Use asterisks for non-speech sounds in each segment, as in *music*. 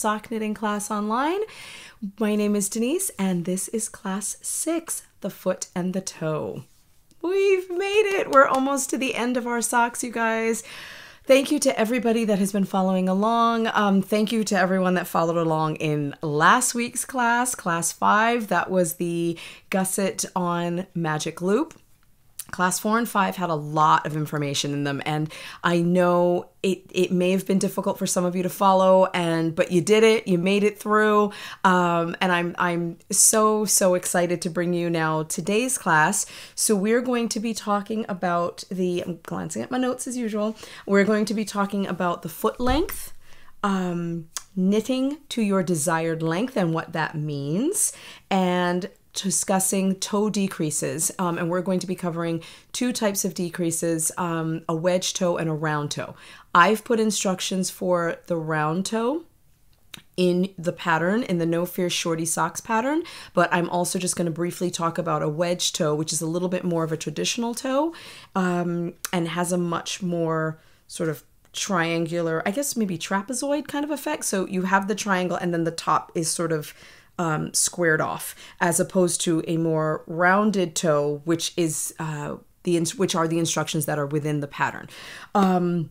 Sock Knitting class online. My name is Denise, and this is class six the foot and the toe. We've made it. We're almost to the end of our socks, you guys. Thank you to everybody that has been following along. Um, thank you to everyone that followed along in last week's class, class five. That was the gusset on magic loop. Class four and five had a lot of information in them, and I know it, it may have been difficult for some of you to follow, and but you did it, you made it through, um, and I'm I'm so so excited to bring you now today's class. So we're going to be talking about the. I'm glancing at my notes as usual. We're going to be talking about the foot length. Um, knitting to your desired length and what that means, and discussing toe decreases, um, and we're going to be covering two types of decreases um, a wedge toe and a round toe. I've put instructions for the round toe in the pattern in the no fear shorty socks pattern but i'm also just going to briefly talk about a wedge toe which is a little bit more of a traditional toe um, and has a much more sort of triangular i guess maybe trapezoid kind of effect so you have the triangle and then the top is sort of um, squared off, as opposed to a more rounded toe, which is uh, the which are the instructions that are within the pattern. Um,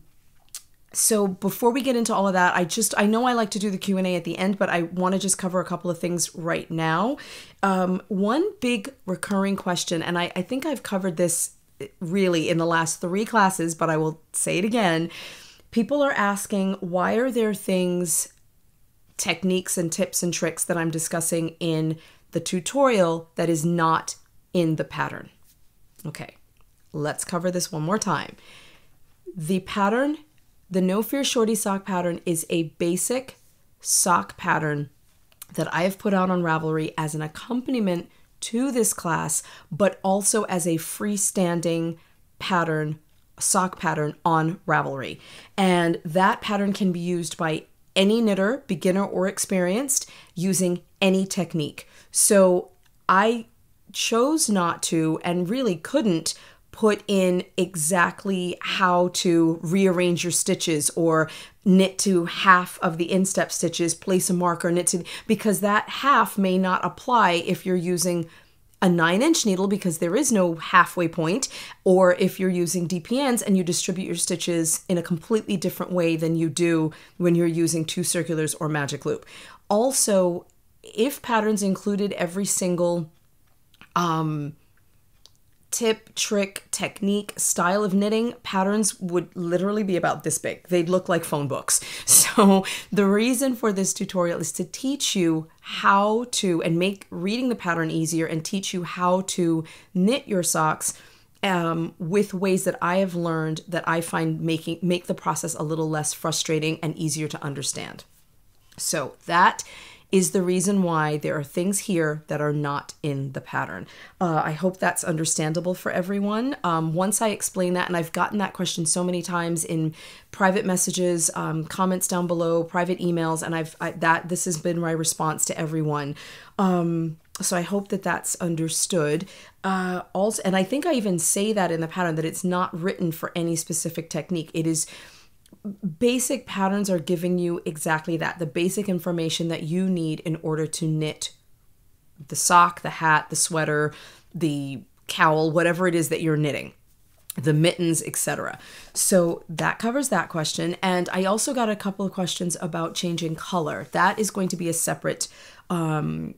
so before we get into all of that, I just I know I like to do the Q and A at the end, but I want to just cover a couple of things right now. Um, one big recurring question, and I, I think I've covered this really in the last three classes, but I will say it again. People are asking why are there things techniques and tips and tricks that I'm discussing in the tutorial that is not in the pattern. Okay, let's cover this one more time. The pattern, the No Fear Shorty sock pattern, is a basic sock pattern that I have put out on Ravelry as an accompaniment to this class, but also as a freestanding pattern, sock pattern on Ravelry. And that pattern can be used by any knitter, beginner or experienced, using any technique. So I chose not to and really couldn't put in exactly how to rearrange your stitches or knit to half of the instep stitches, place a marker, knit to because that half may not apply if you're using a nine inch needle because there is no halfway point, or if you're using DPNs and you distribute your stitches in a completely different way than you do when you're using two circulars or magic loop. Also, if patterns included every single um, tip, trick, technique, style of knitting, patterns would literally be about this big. They'd look like phone books. *laughs* So, the reason for this tutorial is to teach you how to and make reading the pattern easier and teach you how to knit your socks um, with ways that I have learned that I find making make the process a little less frustrating and easier to understand. So, that is the reason why there are things here that are not in the pattern. Uh, I hope that's understandable for everyone. Um, once I explain that, and I've gotten that question so many times in private messages, um, comments down below, private emails, and I've I, that this has been my response to everyone. Um, so I hope that that's understood. Uh, also, and I think I even say that in the pattern that it's not written for any specific technique. It is basic patterns are giving you exactly that the basic information that you need in order to knit the sock, the hat, the sweater, the cowl, whatever it is that you're knitting the mittens, etc. So that covers that question. And I also got a couple of questions about changing color. That is going to be a separate um,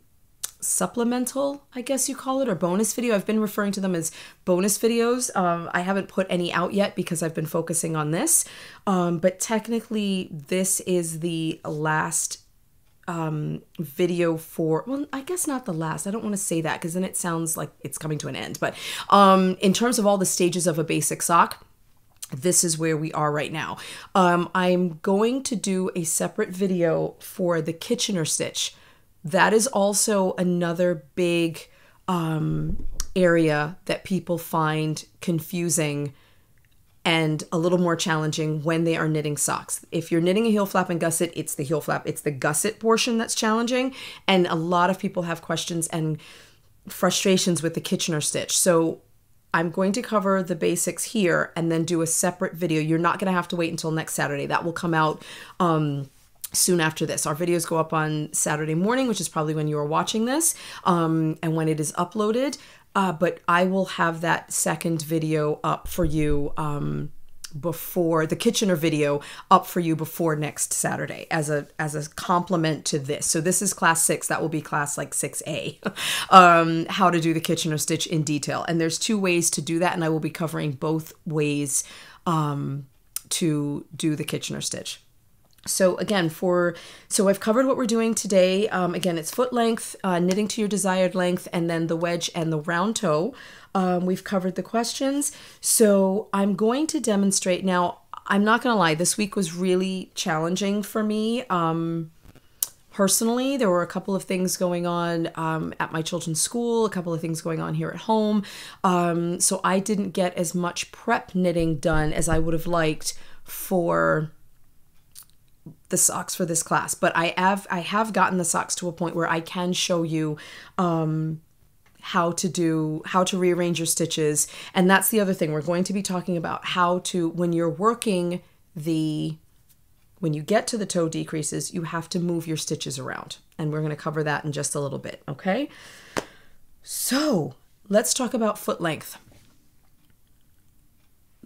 supplemental, I guess you call it, or bonus video. I've been referring to them as bonus videos. Um, I haven't put any out yet because I've been focusing on this. Um, but technically, this is the last um, video for, well, I guess not the last. I don't want to say that because then it sounds like it's coming to an end. But um, in terms of all the stages of a basic sock, this is where we are right now. Um, I'm going to do a separate video for the Kitchener stitch that is also another big um, area that people find confusing and a little more challenging when they are knitting socks. If you're knitting a heel flap and gusset, it's the heel flap, it's the gusset portion that's challenging. And a lot of people have questions and frustrations with the Kitchener stitch. So I'm going to cover the basics here and then do a separate video. You're not going to have to wait until next Saturday. That will come out um, soon after this. Our videos go up on Saturday morning, which is probably when you are watching this, um, and when it is uploaded. Uh, but I will have that second video up for you um, before the Kitchener video up for you before next Saturday as a as a complement to this. So this is class six. That will be class like six A. *laughs* um, how to do the Kitchener stitch in detail. And there's two ways to do that, and I will be covering both ways um, to do the Kitchener stitch. So again, for so I've covered what we're doing today. Um, again, it's foot length, uh, knitting to your desired length, and then the wedge and the round toe. Um, we've covered the questions. So I'm going to demonstrate now. I'm not going to lie, this week was really challenging for me. Um, personally, there were a couple of things going on um, at my children's school, a couple of things going on here at home. Um, so I didn't get as much prep knitting done as I would have liked for the socks for this class but i have i have gotten the socks to a point where i can show you um how to do how to rearrange your stitches. And that's the other thing. We're going to be talking about how to when you're working the when you get to the toe decreases you have to move your stitches around. And we're going to cover that in just a little bit okay? So let's talk about foot length.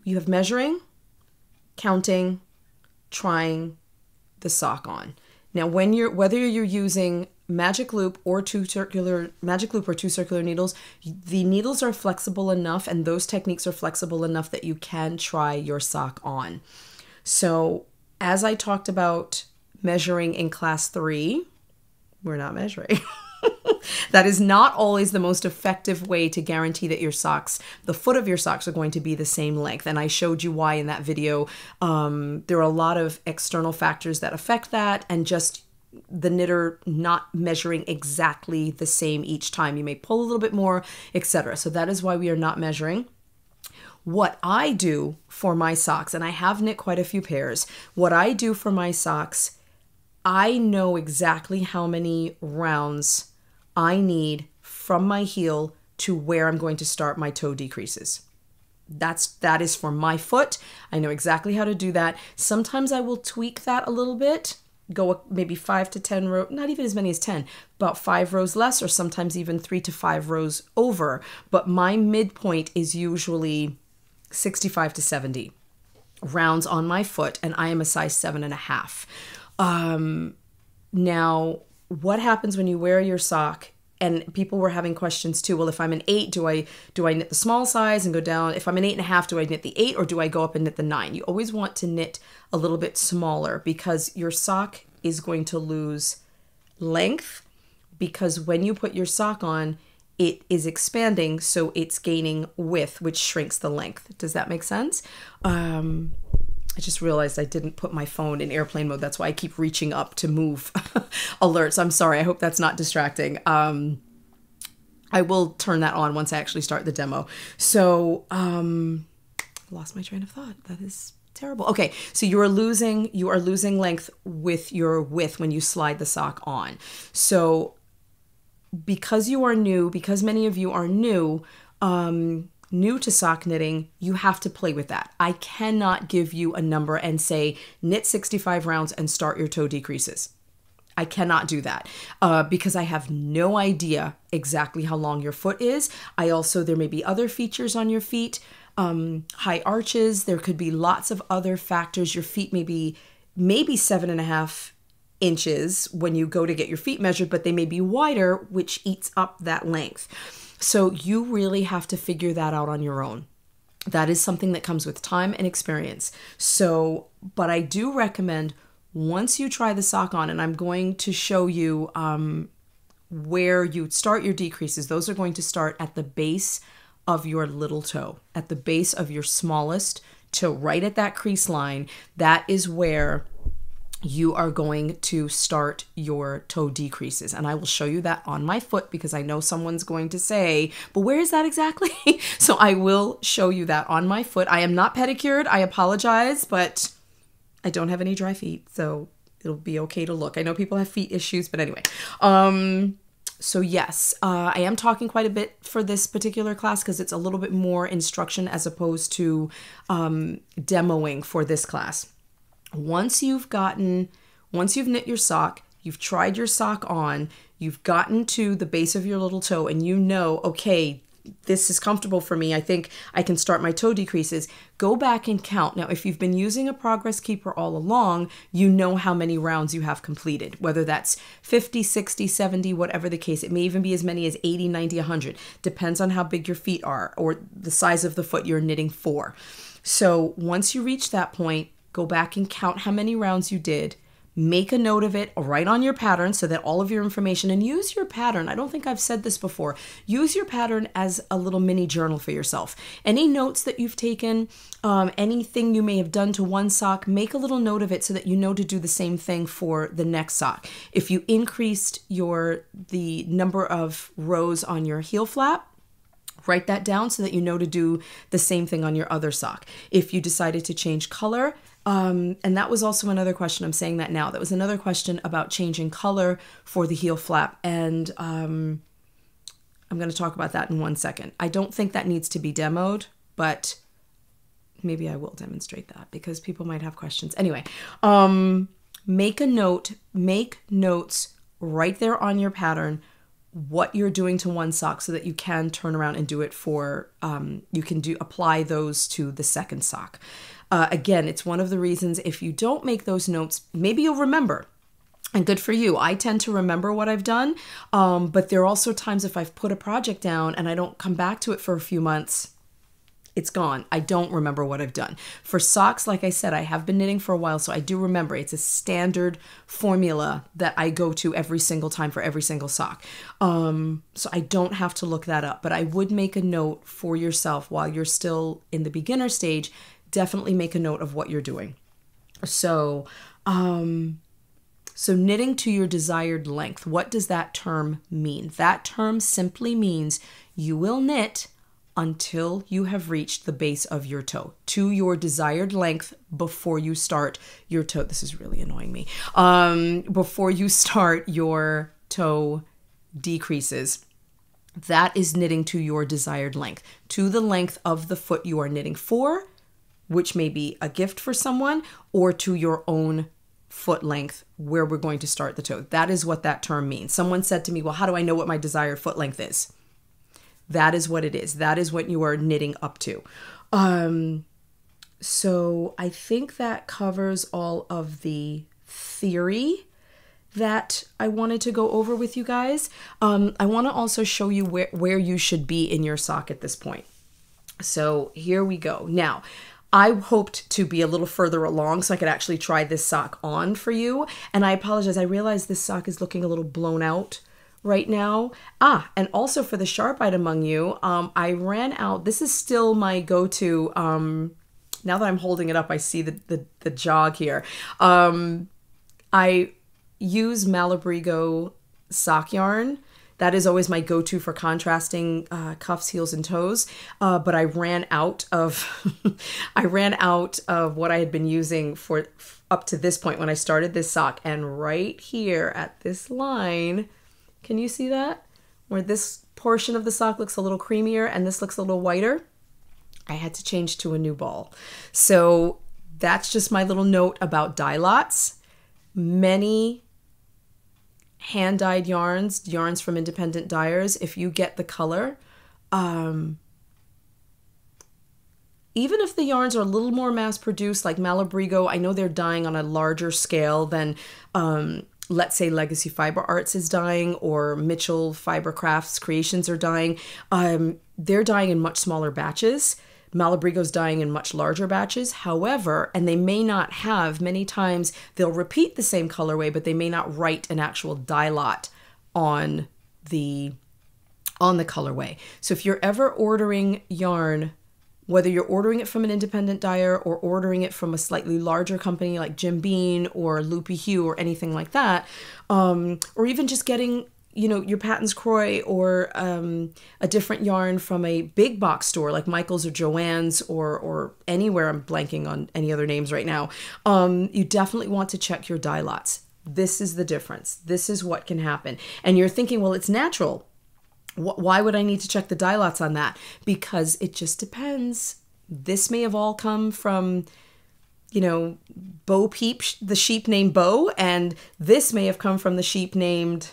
You have measuring counting trying the sock on. Now, when you're whether you're using magic loop or two circular magic loop or two circular needles, the needles are flexible enough and those techniques are flexible enough that you can try your sock on. So, as I talked about measuring in class 3, we're not measuring. *laughs* *laughs* that is not always the most effective way to guarantee that your socks, the foot of your socks, are going to be the same length. And I showed you why in that video. Um, there are a lot of external factors that affect that, and just the knitter not measuring exactly the same each time. You may pull a little bit more, etc. So that is why we are not measuring. What I do for my socks, and I have knit quite a few pairs, what I do for my socks, I know exactly how many rounds I need from my heel to where I'm going to start my toe decreases. That's that is for my foot. I know exactly how to do that. Sometimes I will tweak that a little bit, go maybe 5 to 10 rows, not even as many as 10, about 5 rows less or sometimes even 3 to 5 rows over, but my midpoint is usually 65 to 70 rounds on my foot and I am a size seven and a half. Um, now what happens when you wear your sock? And people were having questions too well if i'm an eight do i do i knit the small size and go down? If i'm an eight and a half do i knit the eight or do i go up and knit the nine? You always want to knit a little bit smaller because your sock is going to lose length because when you put your sock on it is expanding so it's gaining width which shrinks the length. Does that make sense? Um I just realized I didn't put my phone in airplane mode. That's why I keep reaching up to move *laughs* alerts. I'm sorry. I hope that's not distracting. Um, I will turn that on once I actually start the demo. So, um, lost my train of thought. That is terrible. Okay, so you are losing you are losing length with your width when you slide the sock on. So, because you are new, because many of you are new, um, new to sock knitting, you have to play with that. I cannot give you a number and say knit 65 rounds and start your toe decreases. I cannot do that uh, because I have no idea exactly how long your foot is. I also, there may be other features on your feet, um, high arches. There could be lots of other factors. Your feet may be maybe seven and a half inches when you go to get your feet measured, but they may be wider, which eats up that length. So you really have to figure that out on your own. That is something that comes with time and experience. So, but I do recommend once you try the sock on, and I'm going to show you um, where you start your decreases. Those are going to start at the base of your little toe, at the base of your smallest toe, right at that crease line. That is where you are going to start your toe decreases. And I will show you that on my foot because I know someone's going to say, but where is that exactly? *laughs* so I will show you that on my foot. I am not pedicured. I apologize, but I don't have any dry feet. So it'll be okay to look. I know people have feet issues, but anyway. Um, so yes, uh, I am talking quite a bit for this particular class because it's a little bit more instruction as opposed to um, demoing for this class once you've gotten Once you've knit your sock, you've tried your sock on, you've gotten to the base of your little toe, and you know, okay, this is comfortable for me. I think I can start my toe decreases. Go back and count. Now, if you've been using a progress keeper all along, you know how many rounds you have completed, whether that's 50, 60, 70, whatever the case. It may even be as many as 80, 90, 100. Depends on how big your feet are or the size of the foot you're knitting for. So once you reach that point, go back and count how many rounds you did make a note of it, write on your pattern so that all of your information and use your pattern. I don't think I've said this before. Use your pattern as a little mini journal for yourself. Any notes that you've taken, um, anything you may have done to one sock, make a little note of it so that you know to do the same thing for the next sock. If you increased your the number of rows on your heel flap, write that down so that you know to do the same thing on your other sock. If you decided to change color, um, and that was also another question. I'm saying that now. That was another question about changing color for the heel flap. And um, I'm going to talk about that in one second. I don't think that needs to be demoed, but maybe I will demonstrate that because people might have questions. Anyway, um, make a note, make notes right there on your pattern what you're doing to one sock so that you can turn around and do it for um, you can do apply those to the second sock uh, again, it's one of the reasons if you don't make those notes, maybe you'll remember. And good for you. I tend to remember what I've done, um, but there are also times if I've put a project down and I don't come back to it for a few months, it's gone. I don't remember what I've done. For socks, like I said, I have been knitting for a while, so I do remember. It's a standard formula that I go to every single time for every single sock. Um, so I don't have to look that up, but I would make a note for yourself while you're still in the beginner stage definitely make a note of what you're doing. So, um, so knitting to your desired length. What does that term mean? That term simply means you will knit until you have reached the base of your toe to your desired length before you start your toe. This is really annoying me. Um, before you start your toe decreases. That is knitting to your desired length, to the length of the foot you are knitting for which may be a gift for someone, or to your own foot length where we're going to start the toe. That is what that term means. Someone said to me, Well, how do I know what my desired foot length is? That is what it is. That is what you are knitting up to. Um, so I think that covers all of the theory that I wanted to go over with you guys. Um, I want to also show you where, where you should be in your sock at this point. So here we go. Now, I hoped to be a little further along so I could actually try this sock on for you. And I apologize. I realize this sock is looking a little blown out right now. Ah, and also for the sharp-eyed among you, um, I ran out. This is still my go-to. Um, now that I'm holding it up, I see the, the, the jog here. Um, I use Malabrigo sock yarn that is always my go-to for contrasting uh, cuffs, heels, and toes. Uh, but I ran out of *laughs* I ran out of what I had been using for up to this point when I started this sock. And right here at this line, can you see that? Where this portion of the sock looks a little creamier and this looks a little whiter. I had to change to a new ball. So that's just my little note about dye lots. Many hand dyed yarns, yarns from independent dyers, if you get the color, um, even if the yarns are a little more mass produced, like Malabrigo, I know they're dying on a larger scale than, um, let's say, Legacy Fiber Arts is dying or Mitchell Fiber Crafts Creations are dying. Um, they're dying in much smaller batches. Malabrigo's dying in much larger batches. However, and they may not have, many times they'll repeat the same colorway, but they may not write an actual dye lot on the on the colorway. So if you're ever ordering yarn, whether you're ordering it from an independent dyer or ordering it from a slightly larger company like Jimmy Beans or Loopy Ewe or anything like that, um, or even just getting you know your Patons Kroy or um, a different yarn from a big box store like Michael's or Joann's or or anywhere. I'm blanking on any other names right now. Um, you definitely want to check your dye lots. This is the difference. This is what can happen. And you're thinking, well, it's natural. Why would I need to check the dye lots on that? Because it just depends. This may have all come from you know, Bo Peep, the sheep named Bo, and this may have come from the sheep named,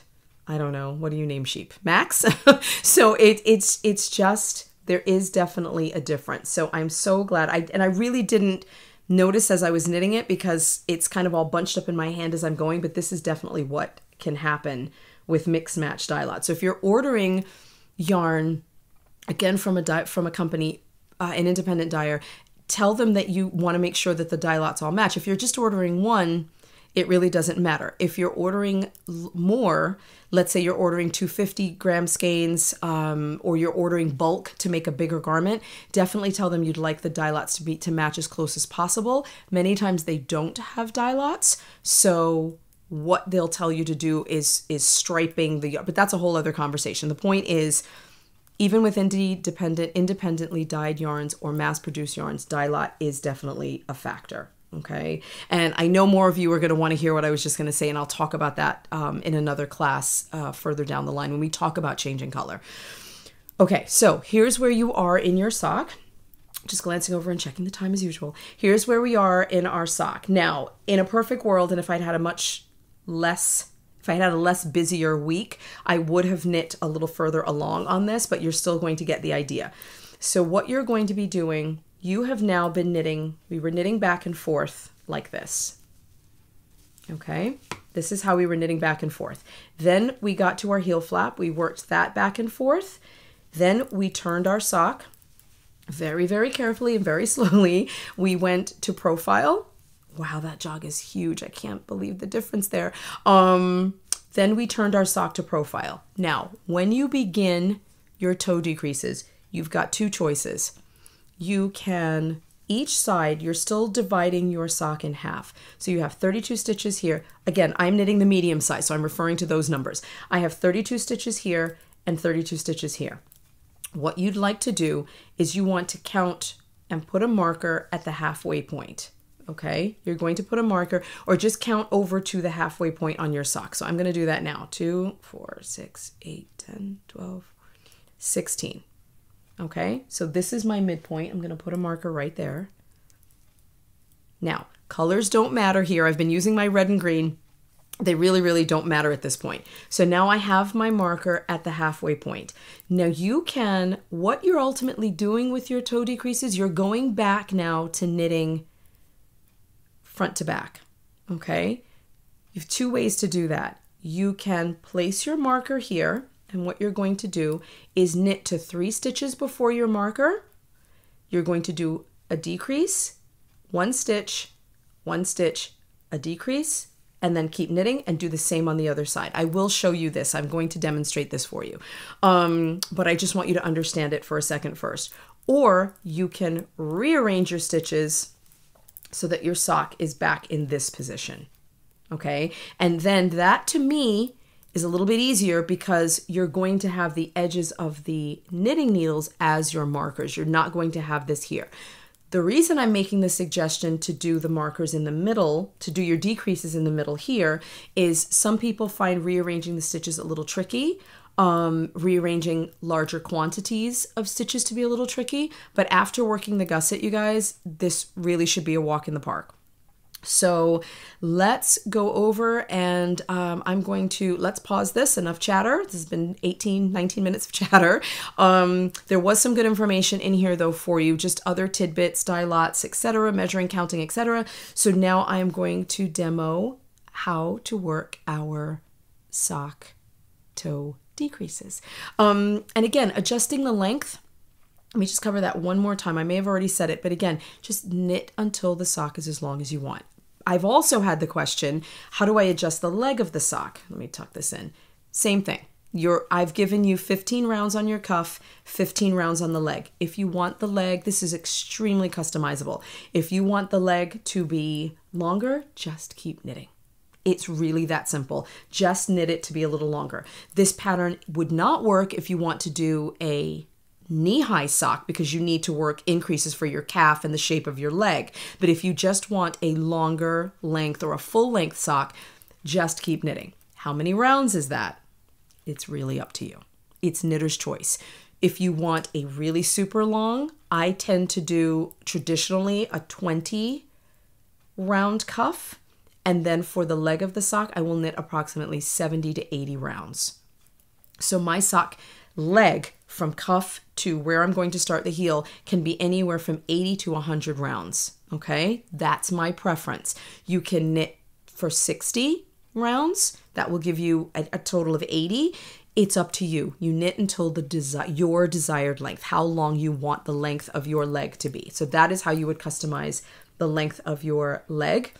I don't know, what do you name sheep? Max. *laughs* so it, it's it's just there is definitely a difference. So I'm so glad I and I really didn't notice as I was knitting it because it's kind of all bunched up in my hand as I'm going, but this is definitely what can happen with mix match dye lot. So if you're ordering yarn again from a dye, from a company uh, an independent dyer tell them that you want to make sure that the dye lots all match. If you're just ordering one, it really doesn't matter. If you're ordering more, let's say you're ordering 250 gram skeins um, or you're ordering bulk to make a bigger garment, definitely tell them you'd like the dye lots to be to match as close as possible. Many times they don't have dye lots, so what they'll tell you to do is is striping the but that's a whole other conversation. The point is even with independent, independently dyed yarns or mass produced yarns, dye lot is definitely a factor. Okay. And I know more of you are going to want to hear what I was just going to say, and I'll talk about that um, in another class uh, further down the line when we talk about changing color. Okay. So here's where you are in your sock. Just glancing over and checking the time as usual. Here's where we are in our sock. Now, in a perfect world, and if I'd had a much less if I had a less busier week, I would have knit a little further along on this, but you're still going to get the idea. So what you're going to be doing, you have now been knitting, we were knitting back and forth like this. Okay, this is how we were knitting back and forth. Then we got to our heel flap, we worked that back and forth. Then we turned our sock very, very carefully and very *laughs* slowly. We went to profile wow, that jog is huge. I can't believe the difference there. Um, then we turned our sock to profile. Now, when you begin your toe decreases, you've got two choices. You can, each side, you're still dividing your sock in half. So you have 32 stitches here. Again, I'm knitting the medium size, so I'm referring to those numbers. I have 32 stitches here and 32 stitches here. What you'd like to do is you want to count and put a marker at the halfway point okay? You're going to put a marker or just count over to the halfway point on your sock. So I'm going to do that now. 2, 4, 6, 8, 10, 12, 16. Okay, so this is my midpoint. I'm going to put a marker right there. Now, colors don't matter here. I've been using my red and green. They really, really don't matter at this point. So now I have my marker at the halfway point. Now you can, what you're ultimately doing with your toe decreases, you're going back now to knitting front to back. Okay? You have two ways to do that. You can place your marker here, and what you're going to do is knit to three stitches before your marker. You're going to do a decrease, one stitch, one stitch, a decrease, and then keep knitting and do the same on the other side. I will show you this. I'm going to demonstrate this for you. Um, but I just want you to understand it for a second first. Or you can rearrange your stitches so that your sock is back in this position. Okay. And then that to me is a little bit easier because you're going to have the edges of the knitting needles as your markers. You're not going to have this here. The reason I'm making the suggestion to do the markers in the middle, to do your decreases in the middle here, is some people find rearranging the stitches a little tricky um, rearranging larger quantities of stitches to be a little tricky. But after working the gusset, you guys, this really should be a walk in the park. So let's go over and um, I'm going to, let's pause this, enough chatter. This has been 18, 19 minutes of *laughs* chatter. Um, there was some good information in here though for you, just other tidbits, dye lots, etc., measuring, counting, etc. So now I'm going to demo how to work our sock toe decreases. Um, and again, adjusting the length. Let me just cover that one more time. I may have already said it, but again, just knit until the sock is as long as you want. I've also had the question, how do I adjust the leg of the sock? Let me tuck this in. Same thing. You're, I've given you 15 rounds on your cuff, 15 rounds on the leg. If you want the leg, this is extremely customizable. If you want the leg to be longer, just keep knitting. It's really that simple. Just knit it to be a little longer. This pattern would not work if you want to do a knee-high sock because you need to work increases for your calf and the shape of your leg. But if you just want a longer length or a full length sock, just keep knitting. How many rounds is that? It's really up to you. It's knitter's choice. If you want a really super long, I tend to do traditionally a 20 round cuff. And then for the leg of the sock, I will knit approximately 70 to 80 rounds. So my sock leg from cuff to where I'm going to start the heel can be anywhere from 80 to 100 rounds. Okay, that's my preference. You can knit for 60 rounds, that will give you a, a total of 80 it's up to you. You knit until the desi- your desired length, how long you want the length of your leg to be. So that is how you would customize the length of your leg.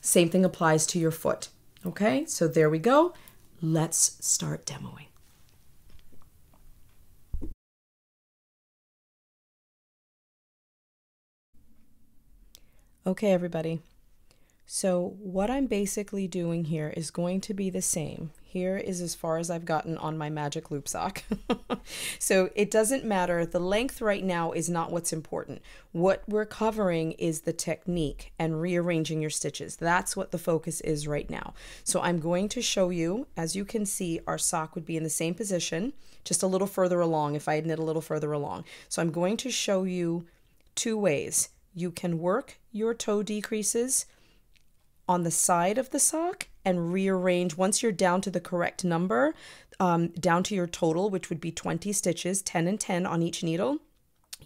Same thing applies to your foot. Okay, so there we go. Let's start demoing. Okay, everybody. So what I'm basically doing here is going to be the same. Here is as far as I've gotten on my magic loop sock. *laughs* so it doesn't matter. The length right now is not what's important. What we're covering is the technique and rearranging your stitches. That's what the focus is right now. So I'm going to show you, as you can see, our sock would be in the same position, just a little further along if I had knit a little further along. So I'm going to show you two ways. You can work your toe decreases on the side of the sock and rearrange once you're down to the correct number, um, down to your total, which would be 20 stitches, 10 and 10 on each needle.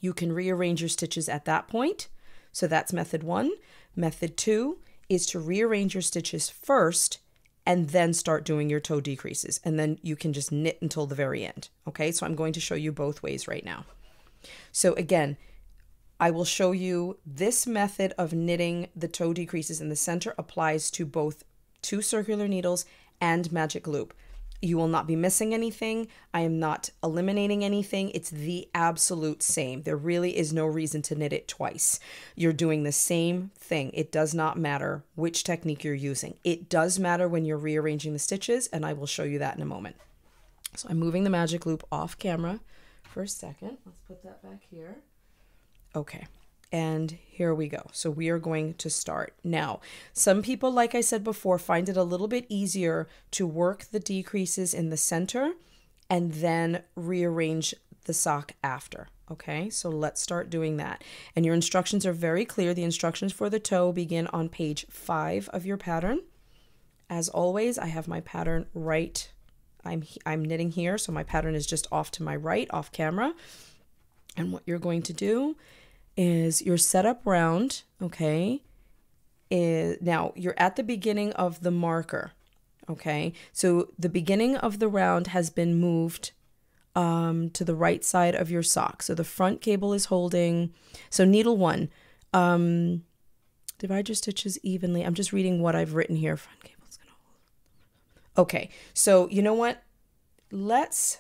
You can rearrange your stitches at that point. So that's method one. Method two is to rearrange your stitches first and then start doing your toe decreases. And then you can just knit until the very end. Okay, so I'm going to show you both ways right now. So again, I will show you this method of knitting the toe decreases in the center applies to both two circular needles and magic loop. You will not be missing anything. I am not eliminating anything. It's the absolute same. There really is no reason to knit it twice. You're doing the same thing. It does not matter which technique you're using. It does matter when you're rearranging the stitches, and I will show you that in a moment. So I'm moving the magic loop off camera for a second. Let's put that back here. Okay. And here we go. So we are going to start. Now, some people, like I said before, find it a little bit easier to work the decreases in the center and then rearrange the sock after. Okay, so let's start doing that. And your instructions are very clear. The instructions for the toe begin on page five of your pattern. As always, I have my pattern right. I'm, I'm knitting here, so my pattern is just off to my right, off camera. And what you're going to do is your setup round, okay? Is now you're at the beginning of the marker, okay? So the beginning of the round has been moved um, to the right side of your sock. So the front cable is holding. So needle one, um, divide your stitches evenly. I'm just reading what I've written here. Front cable is gonna hold. Okay, so you know what? Let's.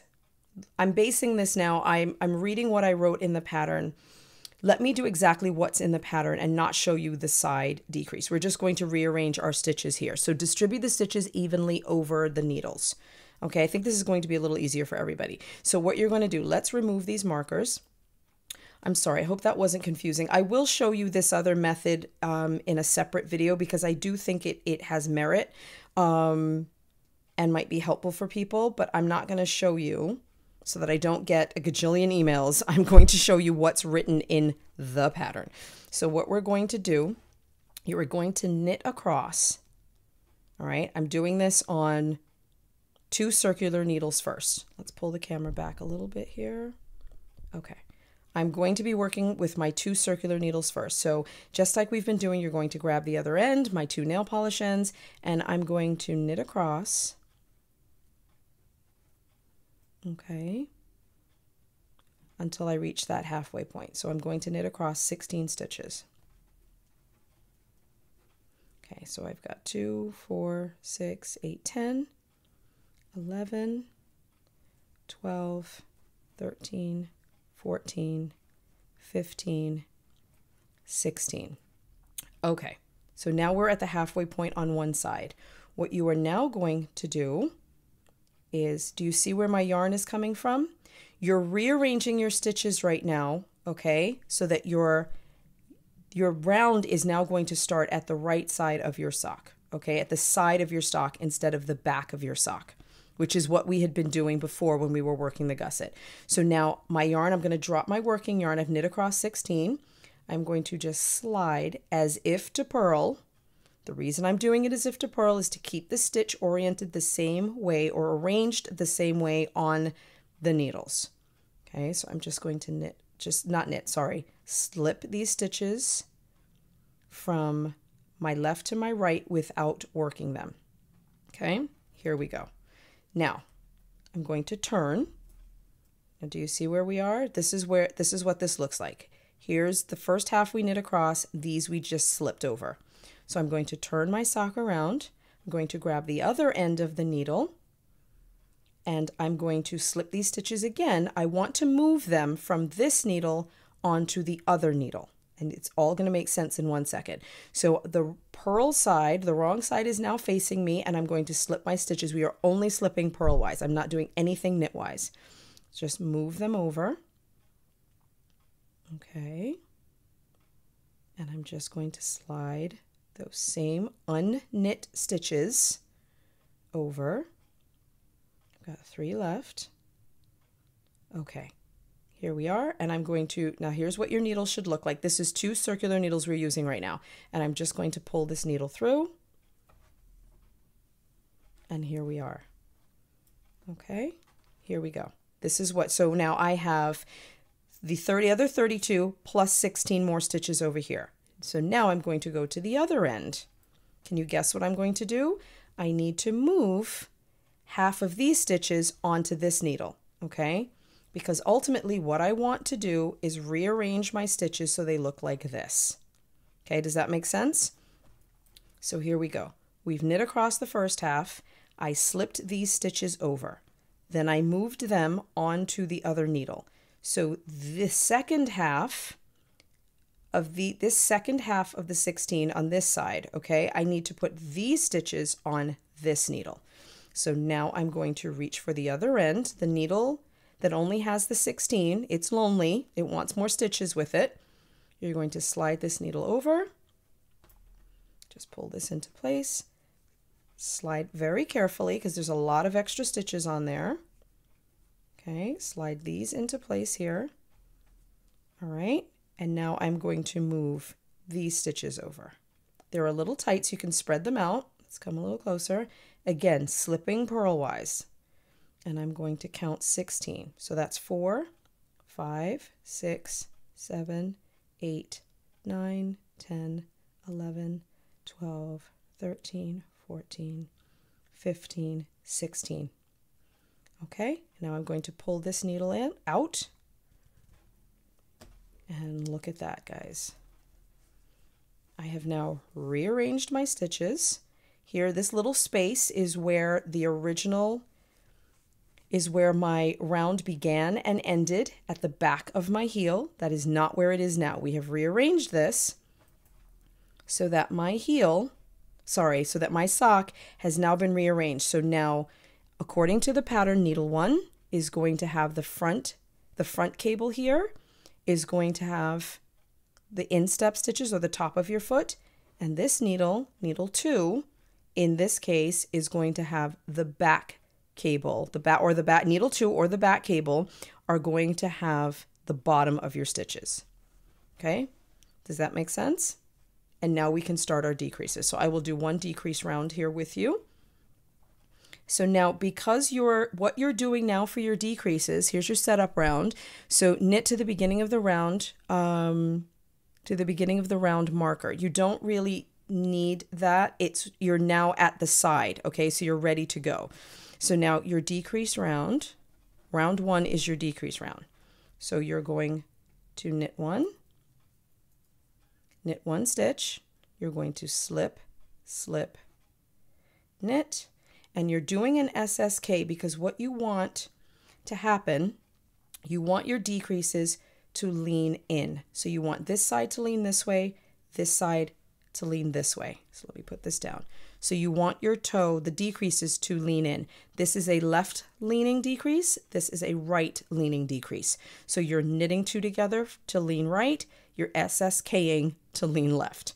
I'm basing this now. I'm I'm reading what I wrote in the pattern let me do exactly what's in the pattern and not show you the side decrease. We're just going to rearrange our stitches here. So distribute the stitches evenly over the needles. Okay, I think this is going to be a little easier for everybody. So what you're going to do, let's remove these markers. I'm sorry, I hope that wasn't confusing. I will show you this other method um, in a separate video because I do think it, it has merit um, and might be helpful for people, but I'm not going to show you so that I don't get a gajillion emails, *laughs* I'm going to show you what's written in the pattern. So what we're going to do, you are going to knit across. All right, I'm doing this on two circular needles first. Let's pull the camera back a little bit here. Okay. I'm going to be working with my two circular needles first. So just like we've been doing, you're going to grab the other end, my two nail polish ends, and I'm going to knit across okay, until I reach that halfway point. So I'm going to knit across 16 stitches. Okay, so I've got 2, 4, 6, 8, 10, 11, 12, 13, 14, 15, 16. Okay, so now we're at the halfway point on one side. What you are now going to do is, do you see where my yarn is coming from? You're rearranging your stitches right now, okay? So that your, your round is now going to start at the right side of your sock, okay? At the side of your sock instead of the back of your sock, which is what we had been doing before when we were working the gusset. So now my yarn, I'm gonna drop my working yarn. I've knit across 16. I'm going to just slide as if to purl. The reason I'm doing it as if to purl is to keep the stitch oriented the same way or arranged the same way on the needles. Okay, so I'm just going to knit, just not knit, sorry, slip these stitches from my left to my right without working them. Okay, here we go. Now, I'm going to turn. Now, do you see where we are? This is where, this is what this looks like. Here's the first half we knit across, these we just slipped over. So I'm going to turn my sock around. I'm going to grab the other end of the needle and I'm going to slip these stitches again. I want to move them from this needle onto the other needle. And it's all going to make sense in one second. So the purl side, the wrong side is now facing me and I'm going to slip my stitches. We are only slipping purlwise. I'm not doing anything knitwise. Just move them over. Okay. And I'm just going to slide those same unknit stitches over. I've got three left. Okay, here we are. And I'm going to, now here's what your needle should look like. This is two circular needles we're using right now. And I'm just going to pull this needle through. And here we are. Okay, here we go. This is what, so now I have the 30 other 32 plus 16 more stitches over here. So now I'm going to go to the other end. Can you guess what I'm going to do? I need to move half of these stitches onto this needle, okay? Because ultimately what I want to do is rearrange my stitches so they look like this. Okay, does that make sense? So here we go. We've knit across the first half. I slipped these stitches over. Then I moved them onto the other needle. So the second half of the this second half of the 16 on this side, okay, I need to put these stitches on this needle. So now I'm going to reach for the other end, the needle that only has the 16. It's lonely. It wants more stitches with it. You're going to slide this needle over. Just pull this into place. Slide very carefully because there's a lot of extra stitches on there. Okay, slide these into place here. All right, and now I'm going to move these stitches over. They're a little tight, so you can spread them out. Let's come a little closer. Again, slipping purlwise. And I'm going to count 16. So that's 4, 5, 6, 7, 8, 9, 10, 11, 12, 13, 14, 15, 16. Okay, now I'm going to pull this needle in out. And look at that, guys. I have now rearranged my stitches. Here, this little space is where the original is where my round began and ended at the back of my heel. That is not where it is now. We have rearranged this so that my heel, sorry, so that my sock has now been rearranged. So now according to the pattern, needle one is going to have the front, the front cable here is going to have the instep stitches or the top of your foot. And this needle, needle two, in this case is going to have the back cable, the back or the back needle two or the back cable are going to have the bottom of your stitches. Okay, does that make sense? And now we can start our decreases. So I will do one decrease round here with you. So now because you're what you're doing now for your decreases, here's your setup round. So knit to the beginning of the round, um, to the beginning of the round marker. You don't really need that. It's you're now at the side, okay? So you're ready to go. So now your decrease round, round one is your decrease round. So you're going to knit one, knit one stitch, you're going to slip, slip, knit, and you're doing an SSK because what you want to happen, you want your decreases to lean in. So you want this side to lean this way, this side to lean this way. So let me put this down. So you want your toe, the decreases to lean in. This is a left leaning decrease. This is a right leaning decrease. So you're knitting two together to lean right. You're SSKing to lean left.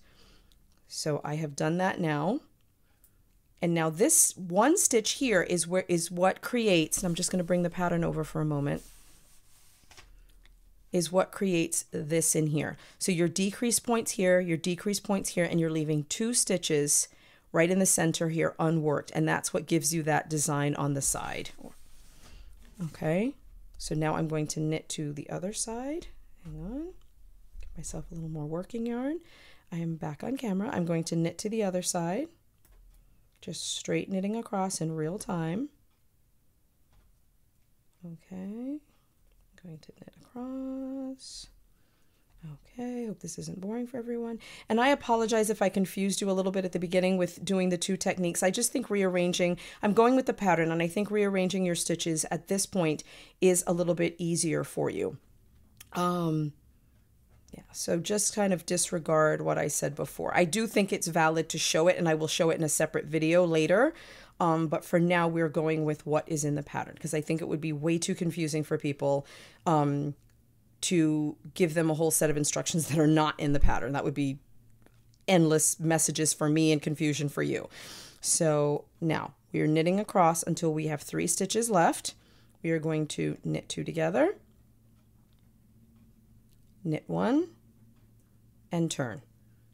So I have done that now. And now this one stitch here is where is what creates, and I'm just going to bring the pattern over for a moment. is what creates this in here. So your decrease points here, your decrease points here, and you're leaving two stitches right in the center here unworked. And that's what gives you that design on the side. Okay, so now I'm going to knit to the other side. Hang on, get myself a little more working yarn. I am back on camera. I'm going to knit to the other side, just straight knitting across in real time. Okay, I'm going to knit across. Okay, hope this isn't boring for everyone. And I apologize if I confused you a little bit at the beginning with doing the two techniques. I just think rearranging, I'm going with the pattern, and I think rearranging your stitches at this point is a little bit easier for you. Um, yeah, so just kind of disregard what I said before. I do think it's valid to show it, and I will show it in a separate video later. Um, but for now, we're going with what is in the pattern because I think it would be way too confusing for people um, to give them a whole set of instructions that are not in the pattern. That would be endless messages for me and confusion for you. So now we are knitting across until we have three stitches left. We are going to knit two together, knit one, and turn.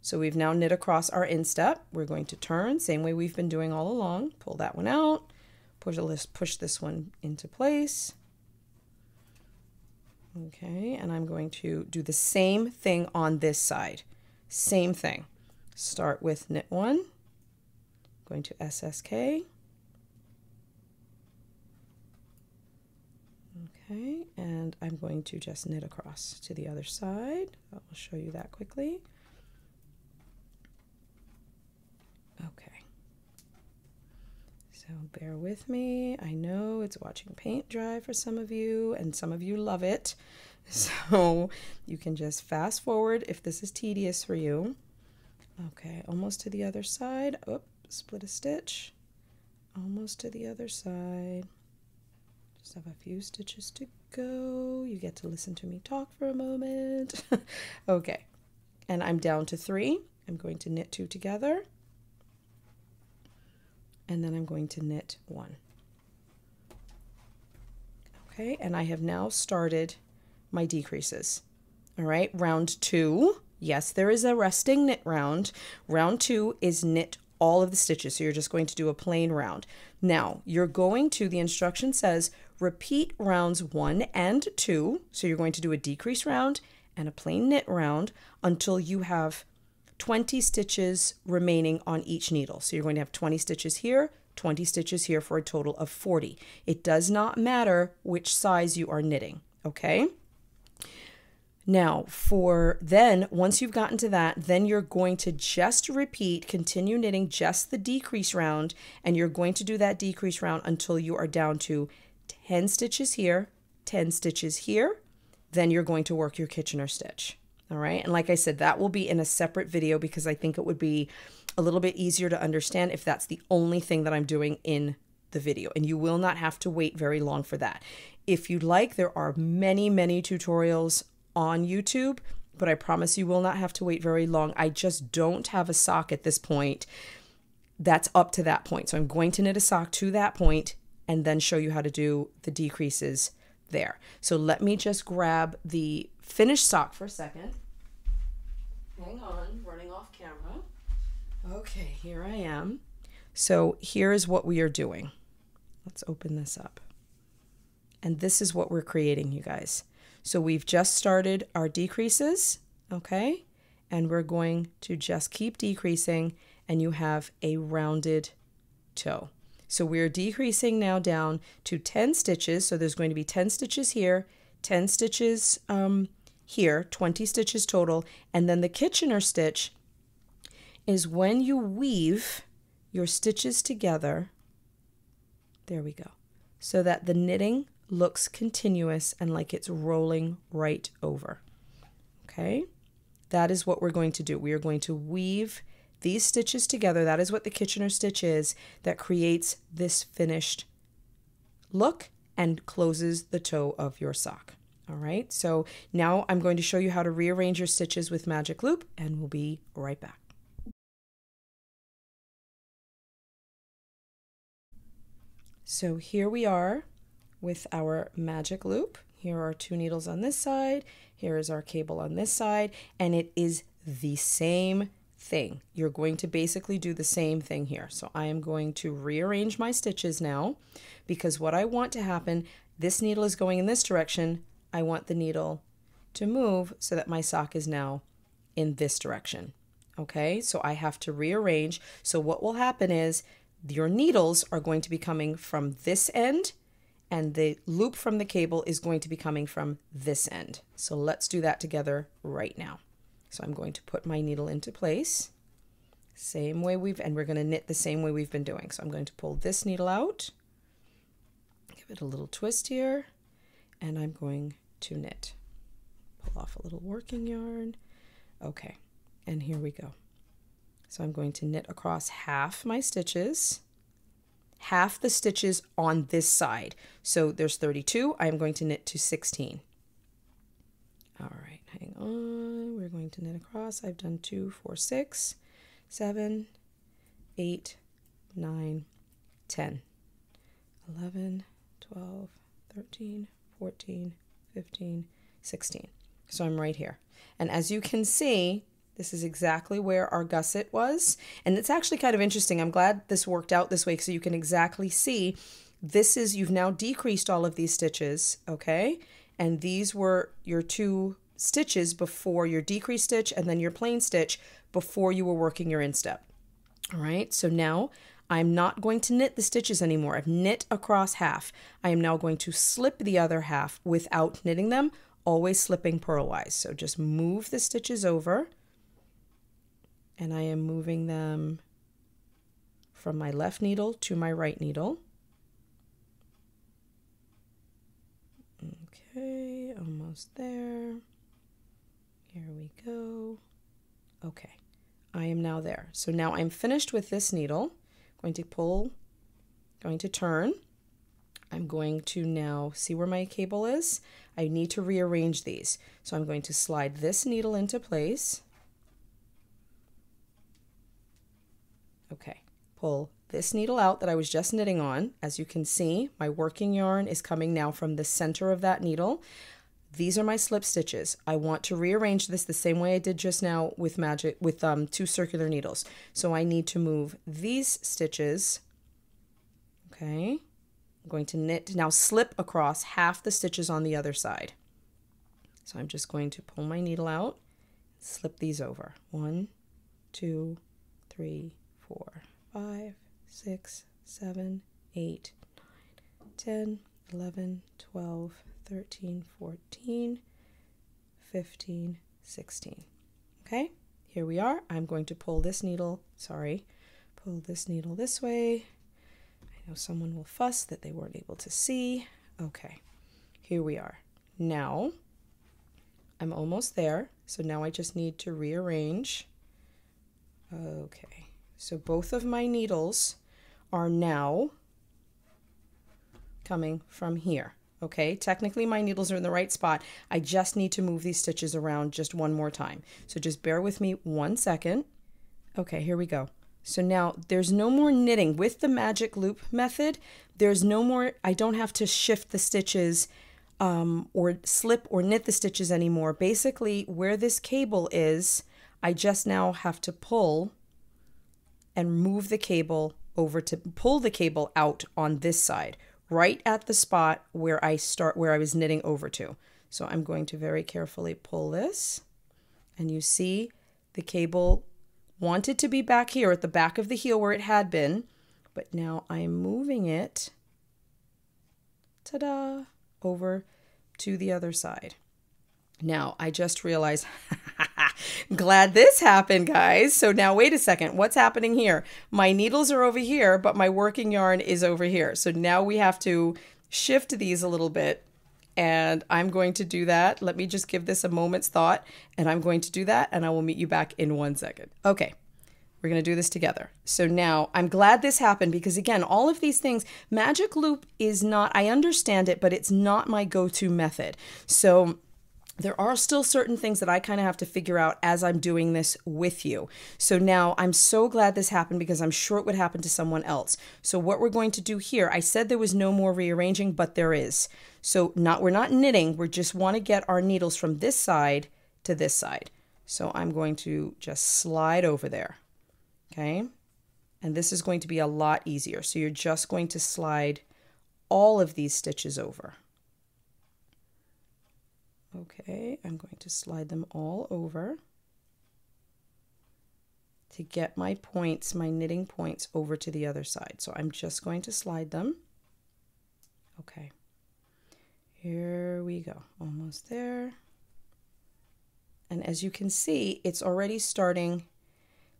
So we've now knit across our instep. We're going to turn, same way we've been doing all along. Pull that one out, push, push this one into place. Okay, and I'm going to do the same thing on this side. Same thing. Start with knit one, going to SSK. Okay, and I'm going to just knit across to the other side. I will show you that quickly. Okay. So bear with me. I know it's watching paint dry for some of you, and some of you love it. *laughs* So you can just fast forward if this is tedious for you. Okay, almost to the other side. Oh, split a stitch. Almost to the other side. Just have a few stitches to go. You get to listen to me talk for a moment. *laughs* okay, and I'm down to three. I'm going to knit two together and then I'm going to knit one. Okay, and I have now started my decreases. All right, round two. Yes, there is a resting knit round. Round two is knit all of the stitches. So you're just going to do a plain round. Now, you're going to, the instruction says, repeat rounds one and two. So you're going to do a decrease round and a plain knit round until you have 20 stitches remaining on each needle. So you're going to have 20 stitches here, 20 stitches here for a total of 40. It does not matter which size you are knitting, okay? Now, for then, once you've gotten to that, then you're going to just repeat, continue knitting just the decrease round, and you're going to do that decrease round until you are down to 10 stitches here, 10 stitches here. Then you're going to work your Kitchener stitch. All right. And like I said, that will be in a separate video because I think it would be a little bit easier to understand if that's the only thing that I'm doing in the video. And you will not have to wait very long for that. If you'd like, there are many, many tutorials on YouTube, but I promise you will not have to wait very long. I just don't have a sock at this point that's up to that point. So I'm going to knit a sock to that point and then show you how to do the decreases there. So let me just grab the finished sock for a second. Hang on, running off camera. Okay, here I am. So here is what we are doing. Let's open this up. And this is what we're creating, you guys. So we've just started our decreases, okay? And we're going to just keep decreasing and you have a rounded toe. So we're decreasing now down to 10 stitches. So there's going to be 10 stitches here, 10 stitches um, here, 20 stitches total. And then the Kitchener stitch is when you weave your stitches together. There we go. So that the knitting looks continuous and like it's rolling right over. Okay, that is what we're going to do. We are going to weave these stitches together. That is what the Kitchener stitch is that creates this finished look and closes the toe of your sock. All right, so now I'm going to show you how to rearrange your stitches with Magic Loop and we'll be right back. So here we are with our Magic Loop. Here are two needles on this side. Here is our cable on this side. And it is the same thing. You're going to basically do the same thing here. So I am going to rearrange my stitches now because what I want to happen, this needle is going in this direction. I want the needle to move so that my sock is now in this direction. Okay, so I have to rearrange. So what will happen is your needles are going to be coming from this end and the loop from the cable is going to be coming from this end. So let's do that together right now. So I'm going to put my needle into place. Same way we've, and we're going to knit the same way we've been doing. So I'm going to pull this needle out, give it a little twist here, and I'm going to knit. Pull off a little working yarn. Okay, and here we go. So I'm going to knit across half my stitches, half the stitches on this side. So there's 32, I'm going to knit to 16. All right, on, we're going to knit across. I've done two, four, six, seven, eight, nine, 10, 11, 12, 13, 14, 15, 16. So I'm right here. And as you can see, this is exactly where our gusset was. And it's actually kind of interesting. I'm glad this worked out this way so you can exactly see this is, you've now decreased all of these stitches, okay? And these were your two stitches before your decrease stitch and then your plain stitch before you were working your instep. All right, so now I'm not going to knit the stitches anymore. I've knit across half. I am now going to slip the other half without knitting them, always slipping purlwise. So just move the stitches over and I am moving them from my left needle to my right needle. Okay, almost there. Here we go. Okay, I am now there. So now I'm finished with this needle. going to pull, going to turn. I'm going to now see where my cable is. I need to rearrange these. So I'm going to slide this needle into place. Okay, pull this needle out that I was just knitting on. As you can see, my working yarn is coming now from the center of that needle. These are my slip stitches. I want to rearrange this the same way I did just now with magic with um, two circular needles. So I need to move these stitches. Okay, I'm going to knit now slip across half the stitches on the other side. So I'm just going to pull my needle out, slip these over. One, two, three, four, five, six, seven, eight, nine, 10, 11, 12, 13, 14, 15, 16. Okay, here we are. I'm going to pull this needle, sorry, pull this needle this way. I know someone will fuss that they weren't able to see. Okay, here we are. Now, I'm almost there. So now I just need to rearrange. Okay. So both of my needles are now coming from here. Okay, technically my needles are in the right spot. I just need to move these stitches around just one more time. So just bear with me one second. Okay, here we go. So now there's no more knitting. With the magic loop method, there's no more, I don't have to shift the stitches um, or slip or knit the stitches anymore. Basically, where this cable is, I just now have to pull and move the cable over to pull the cable out on this side, right at the spot where I start where I was knitting over to. So I'm going to very carefully pull this and you see the cable wanted to be back here at the back of the heel where it had been, but now I'm moving it, ta-da, over to the other side. Now I just realized *laughs* *laughs* Glad this happened, guys. So now wait a second. What's happening here? My needles are over here, but my working yarn is over here. So now we have to shift these a little bit. And I'm going to do that. Let me just give this a moment's thought. And I'm going to do that. And I will meet you back in one second. Okay. We're going to do this together. So now I'm glad this happened because, again, all of these things, Magic Loop is not, I understand it, but it's not my go to method. So there are still certain things that I kind of have to figure out as I'm doing this with you. So now I'm so glad this happened because I'm sure it would happen to someone else. So what we're going to do here, I said there was no more rearranging, but there is. So not we're not knitting, we just want to get our needles from this side to this side. So I'm going to just slide over there. Okay? And this is going to be a lot easier. So you're just going to slide all of these stitches over. Okay, I'm going to slide them all over to get my points, my knitting points over to the other side. So I'm just going to slide them. Okay, here we go, almost there. And as you can see, it's already starting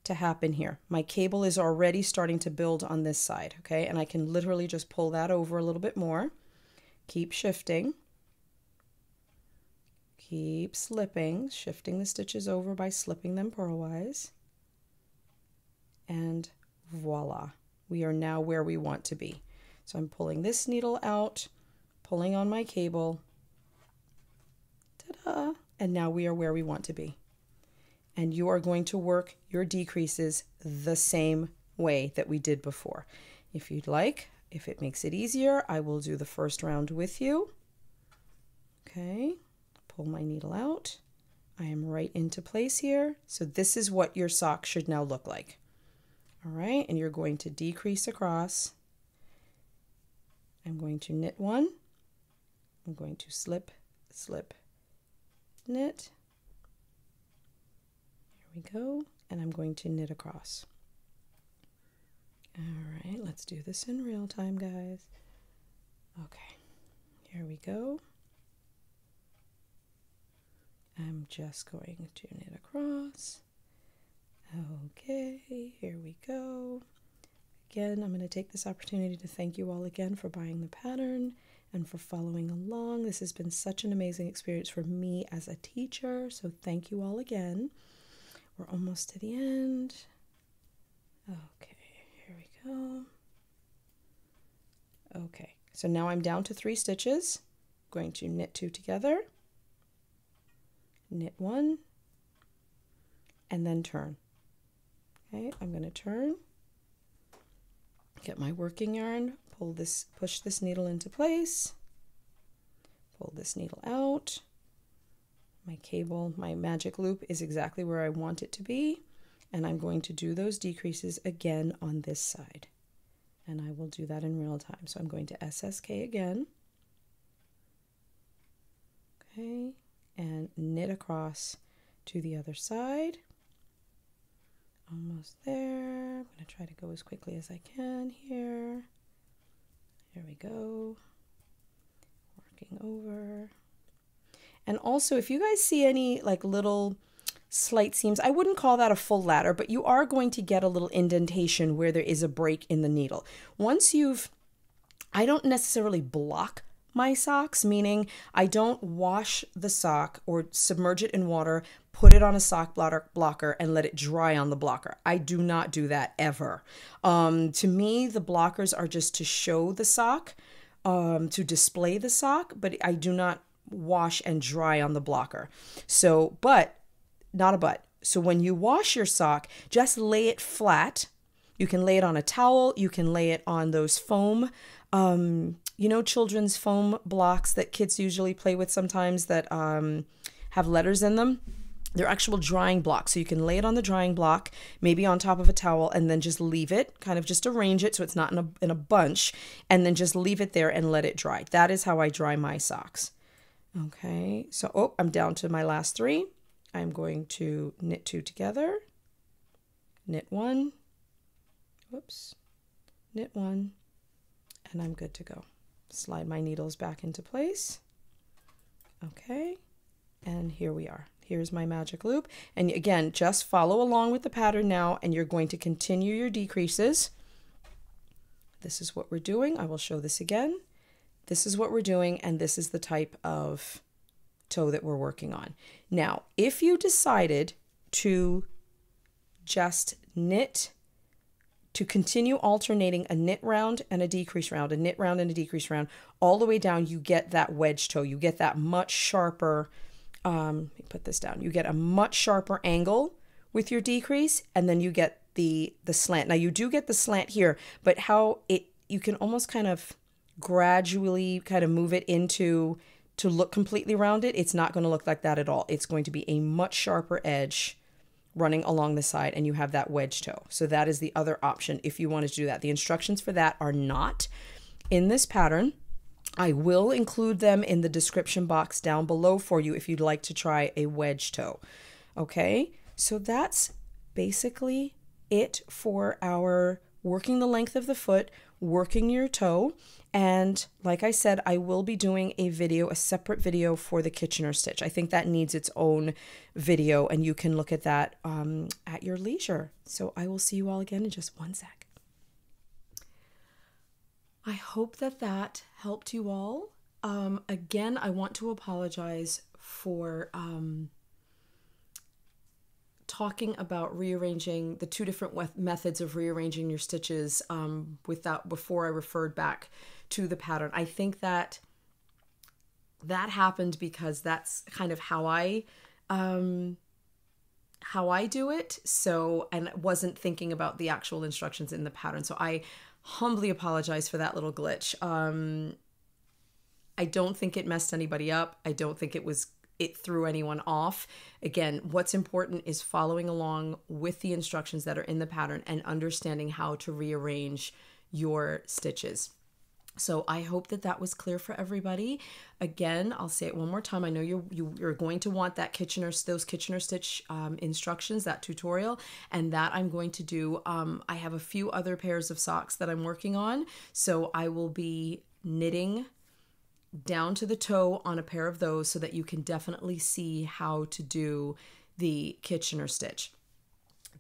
to happen here. My cable is already starting to build on this side, okay? And I can literally just pull that over a little bit more. Keep shifting. Keep slipping, shifting the stitches over by slipping them purlwise. And voila, we are now where we want to be. So I'm pulling this needle out, pulling on my cable. Ta-da! And now we are where we want to be. And you are going to work your decreases the same way that we did before. If you'd like, if it makes it easier, I will do the first round with you. Okay pull my needle out. I am right into place here. So this is what your sock should now look like. All right, and you're going to decrease across. I'm going to knit one. I'm going to slip, slip, knit. Here we go. And I'm going to knit across. All right, let's do this in real time, guys. Okay, here we go. I'm just going to knit across. Okay, here we go. Again, I'm going to take this opportunity to thank you all again for buying the pattern and for following along. This has been such an amazing experience for me as a teacher, so thank you all again. We're almost to the end. Okay, here we go. Okay, so now I'm down to three stitches. I'm going to knit two together knit one, and then turn. Okay, I'm going to turn, get my working yarn, pull this, push this needle into place, pull this needle out. My cable, my magic loop is exactly where I want it to be. And I'm going to do those decreases again on this side. And I will do that in real time. So I'm going to SSK again. Okay, and knit across to the other side. Almost there. I'm going to try to go as quickly as I can here. There we go. Working over. And also, if you guys see any like little slight seams, I wouldn't call that a full ladder, but you are going to get a little indentation where there is a break in the needle. Once you've, I don't necessarily block my socks, meaning I don't wash the sock or submerge it in water, put it on a sock blocker, and let it dry on the blocker. I do not do that ever. Um, to me, the blockers are just to show the sock, um, to display the sock, but I do not wash and dry on the blocker. So, but not a but. So when you wash your sock, just lay it flat. You can lay it on a towel, you can lay it on those foam um, you know, children's foam blocks that kids usually play with sometimes that um, have letters in them. They're actual drying blocks. So you can lay it on the drying block, maybe on top of a towel, and then just leave it, kind of just arrange it so it's not in a, in a bunch, and then just leave it there and let it dry. That is how I dry my socks. Okay, so, oh, I'm down to my last three. I'm going to knit two together, knit one, whoops, knit one, and I'm good to go. Slide my needles back into place. Okay, and here we are. Here's my magic loop. And again, just follow along with the pattern now, and you're going to continue your decreases. This is what we're doing. I will show this again. This is what we're doing, and this is the type of toe that we're working on. Now, if you decided to just knit to continue alternating a knit round and a decrease round, a knit round and a decrease round, all the way down, you get that wedge toe. You get that much sharper um, let me put this down. You get a much sharper angle with your decrease, and then you get the the slant. Now you do get the slant here, but how it you can almost kind of gradually kind of move it into to look completely rounded. It's not going to look like that at all. It's going to be a much sharper edge running along the side and you have that wedge toe. So that is the other option if you wanted to do that. The instructions for that are not in this pattern. I will include them in the description box down below for you if you'd like to try a wedge toe. Okay, so that's basically it for our working the length of the foot, working your toe. And like I said, I will be doing a video, a separate video for the Kitchener stitch. I think that needs its own video, and you can look at that um, at your leisure. So I will see you all again in just one sec. I hope that that helped you all. Um, again, I want to apologize for um, talking about rearranging the two different methods of rearranging your stitches um, without before I referred back to the pattern. I think that that happened because that's kind of how I um, how I do it. So and wasn't thinking about the actual instructions in the pattern. So I humbly apologize for that little glitch. Um, I don't think it messed anybody up. I don't think it was it threw anyone off. Again, what's important is following along with the instructions that are in the pattern and understanding how to rearrange your stitches. So I hope that that was clear for everybody. Again, I'll say it one more time. I know you're you, are you are going to want that Kitchener those Kitchener stitch um, instructions, that tutorial, and that I'm going to do. Um, I have a few other pairs of socks that I'm working on, so I will be knitting down to the toe on a pair of those so that you can definitely see how to do the Kitchener stitch.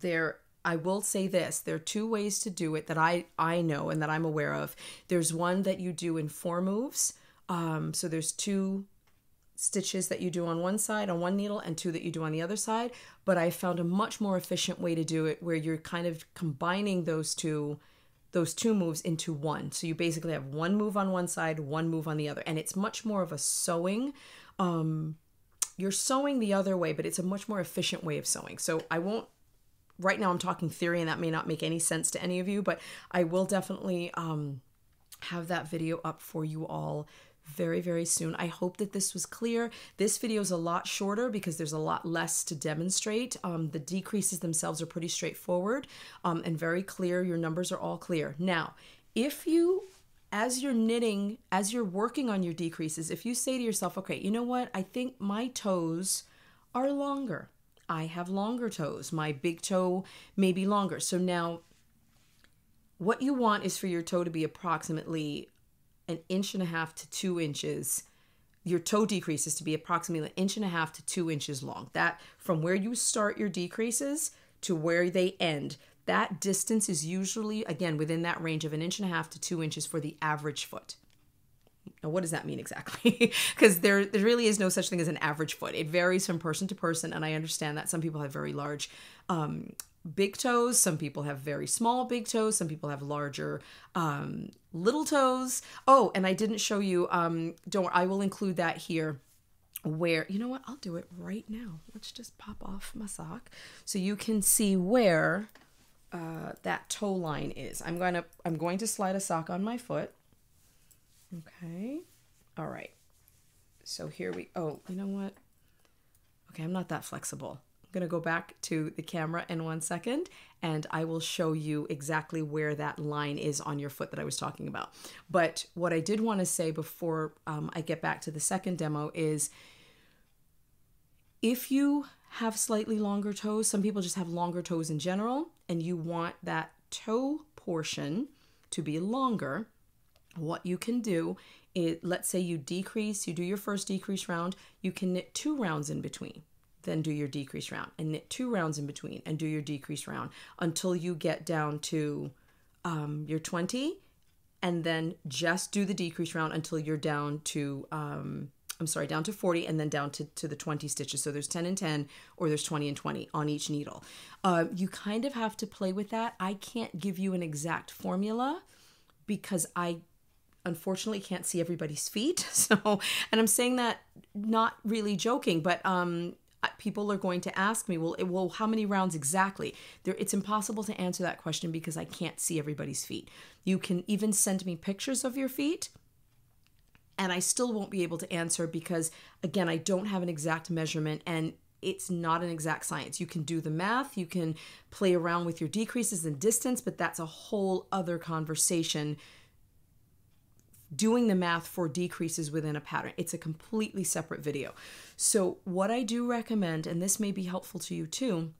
There I will say this there are two ways to do it that I, I know and that I'm aware of. There's one that you do in four moves. Um, so there's two stitches that you do on one side on one needle and two that you do on the other side but i found a much more efficient way to do it where you're kind of combining those two those two moves into one. So you basically have one move on one side one move on the other. And it's much more of a sewing um you're sewing the other way but it's a much more efficient way of sewing. So i won't right now I'm talking theory and that may not make any sense to any of you, but I will definitely um, have that video up for you all very, very soon. I hope that this was clear. This video is a lot shorter because there's a lot less to demonstrate. Um, the decreases themselves are pretty straightforward um, and very clear. Your numbers are all clear. Now, if you as you're knitting, as you're working on your decreases, if you say to yourself, okay, you know what, I think my toes are longer. I have longer toes. My big toe may be longer. So now, what you want is for your toe to be approximately an inch and a half to two inches. Your toe decreases to be approximately an inch and a half to two inches long. That from where you start your decreases to where they end, that distance is usually, again, within that range of an inch and a half to two inches for the average foot. Now, what does that mean exactly? *laughs* Because there, there really is no such thing as an average foot. It varies from person to person, and I understand that some people have very large um, big toes, some people have very small big toes, some people have larger um, little toes. Oh, and I didn't show you. Um, don't. I will include that here. Where you know what? I'll do it right now. Let's just pop off my sock so you can see where uh, that toe line is. I'm to I'm going to slide a sock on my foot Okay. All right. So here we, oh, you know what? Okay, I'm not that flexible. Going to go back to the camera in one second and I will show you exactly where that line is on your foot that I was talking about. But what I did want to say before um, I get back to the second demo is if you have slightly longer toes, some people just have longer toes in general, and you want that toe portion to be longer, what you can do is let's say you decrease, you do your first decrease round, you can knit two rounds in between, then do your decrease round and knit two rounds in between and do your decrease round until you get down to um, your 20 and then just do the decrease round until you're down to um, I'm sorry, down to 40 and then down to, to the 20 stitches. So there's 10 and 10 or there's 20 and 20 on each needle. Uh, you kind of have to play with that. I can't give you an exact formula because I unfortunately can't see everybody's feet. *laughs* So, and I'm saying that not really joking, but um, people are going to ask me, well, well, how many rounds exactly? There, it's impossible to answer that question because I can't see everybody's feet. You can even send me pictures of your feet, and I still won't be able to answer because, again, I don't have an exact measurement and it's not an exact science. You can do the math, you can play around with your decreases in distance, but that's a whole other conversation doing the math for decreases within a pattern. It's a completely separate video. So, what I do recommend, and this may be helpful to you too,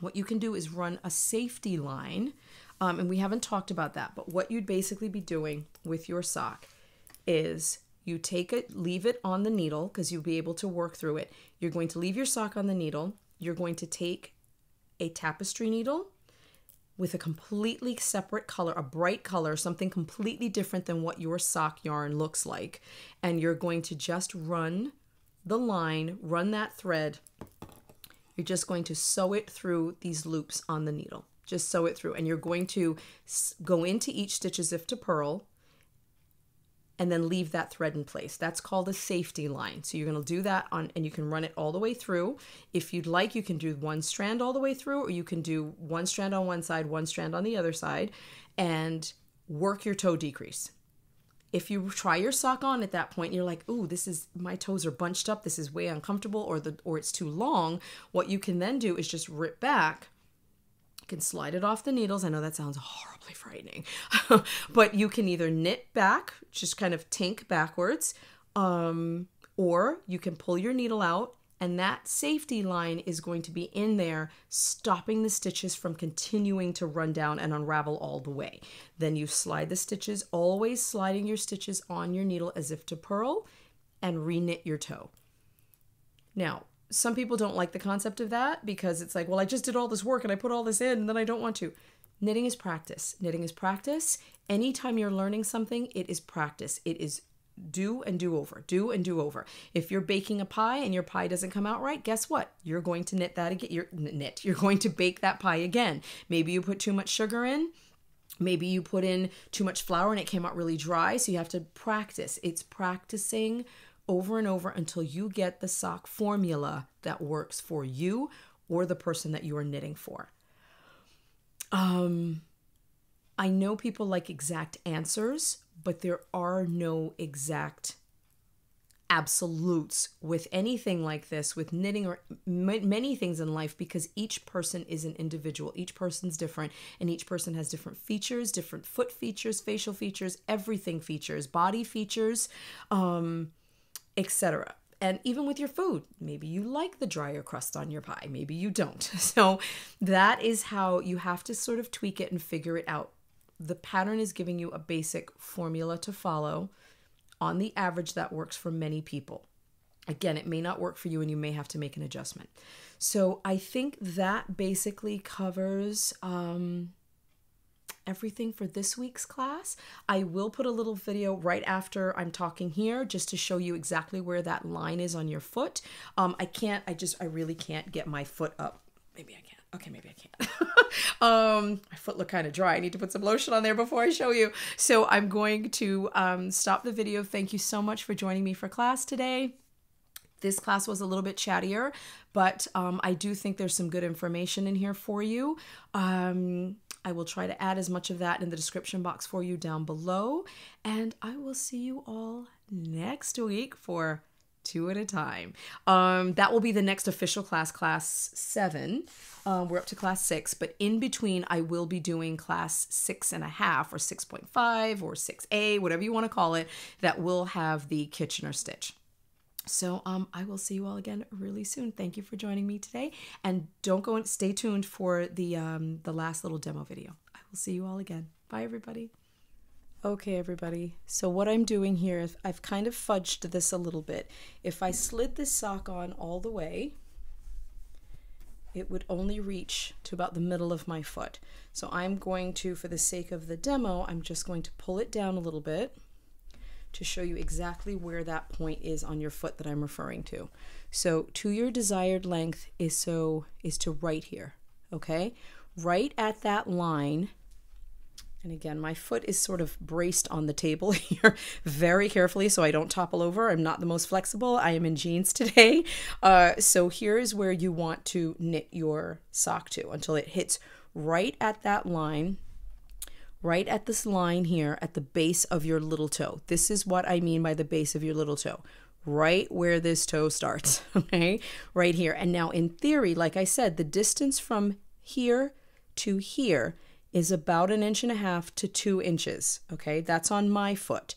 what you can do is run a safety line. Um, and we haven't talked about that, but what you'd basically be doing with your sock is you take it, leave it on the needle because you'll be able to work through it. You're going to leave your sock on the needle. You're going to take a tapestry needle with a completely separate color, a bright color, something completely different than what your sock yarn looks like. And you're going to just run the line, run that thread. You're just going to sew it through these loops on the needle. Just sew it through. And you're going to go into each stitch as if to purl and then leave that thread in place. That's called a safety line. So you're going to do that on and you can run it all the way through. If you'd like, you can do one strand all the way through or you can do one strand on one side, one strand on the other side and work your toe decrease. If you try your sock on at that point, you're like, "Ooh, this is my toes are bunched up. This is way uncomfortable or the or it's too long." What you can then do is just rip back can slide it off the needles. I know that sounds horribly frightening, *laughs* but you can either knit back, just kind of tink backwards, um, or you can pull your needle out and that safety line is going to be in there stopping the stitches from continuing to run down and unravel all the way then you slide the stitches always sliding your stitches on your needle as if to purl and reknit your toe now some people don't like the concept of that because it's like, well, I just did all this work and I put all this in and then I don't want to. Knitting is practice. Knitting is practice. Anytime you're learning something, it is practice. It is do and do over, do and do over. If you're baking a pie and your pie doesn't come out right, guess what? You're going to knit that again. You're knit. You're going to bake that pie again. Maybe you put too much sugar in. Maybe you put in too much flour and it came out really dry. So you have to practice. It's practicing over and over until you get the sock formula that works for you or the person that you are knitting for. Um, I know people like exact answers, but there are no exact absolutes with anything like this, with knitting or many things in life, because each person is an individual. Each person's different, and each person has different features, different foot features, facial features, everything features, body features. Um, etc. And even with your food, maybe you like the drier crust on your pie, maybe you don't. *laughs* So that is how you have to sort of tweak it and figure it out. The pattern is giving you a basic formula to follow. On the average, that works for many people. Again, it may not work for you and you may have to make an adjustment. So I think that basically covers um, everything for this week's class. I will put a little video right after I'm talking here just to show you exactly where that line is on your foot. Um, I can't, I just, I really can't get my foot up. Maybe I can. Okay, maybe I can't. *laughs* um, my foot look kind of dry. I need to put some lotion on there before I show you. So I'm going to um, stop the video. Thank you so much for joining me for class today this class was a little bit chattier, but um, I do think there's some good information in here for you. Um, I will try to add as much of that in the description box for you down below. And I will see you all next week for two at a time. Um, that will be the next official class, class seven. Um, we're up to class six, but in between, I will be doing class six and a half or 6.5 or 6A, whatever you want to call it, that will have the Kitchener stitch. So um, I will see you all again really soon. Thank you for joining me today, and don't go and stay tuned for the um, the last little demo video. I will see you all again. Bye, everybody. Okay, everybody. So what I'm doing here is I've kind of fudged this a little bit. If I slid this sock on all the way, it would only reach to about the middle of my foot. So I'm going to, for the sake of the demo, I'm just going to pull it down a little bit to show you exactly where that point is on your foot that I'm referring to. So to your desired length is so is to right here, okay? Right at that line And again, my foot is sort of braced on the table *laughs* here very carefully so I don't topple over. I'm not the most flexible. I am in jeans today. *laughs* Uh, so here is where you want to knit your sock to until it hits right at that line right at this line here at the base of your little toe. This is what I mean by the base of your little toe. Right where this toe starts, *laughs* okay? Right here. And now, in theory, like I said, the distance from here to here is about an inch and a half to two inches, okay? That's on my foot.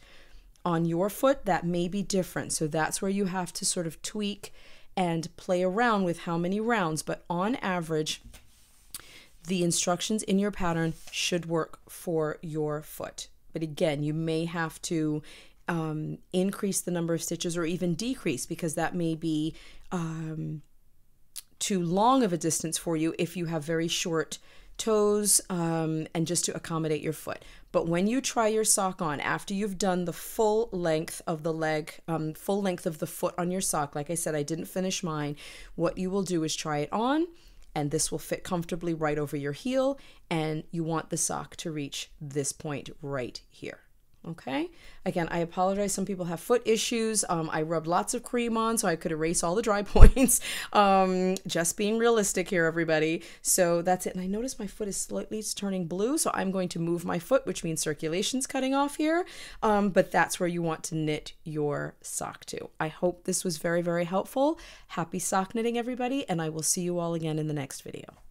On your foot, that may be different. So that's where you have to sort of tweak and play around with how many rounds. But on average, the instructions in your pattern should work for your foot. But again, you may have to um, increase the number of stitches or even decrease because that may be um, too long of a distance for you if you have very short toes um, and just to accommodate your foot. But when you try your sock on after you've done the full length of the leg, um, full length of the foot on your sock, like I said, I didn't finish mine. What you will do is try it on and this will fit comfortably right over your heel and you want the sock to reach this point right here okay. Again i apologize. Some people have foot issues. Um, i rubbed lots of cream on so i could erase all the dry *laughs* points. Um, just being realistic here everybody. So that's it. And i notice my foot is slightly turning blue so i'm going to move my foot which means circulation's cutting off here. Um, but that's where you want to knit your sock to. I hope this was very very helpful. Happy sock knitting everybody and i will see you all again in the next video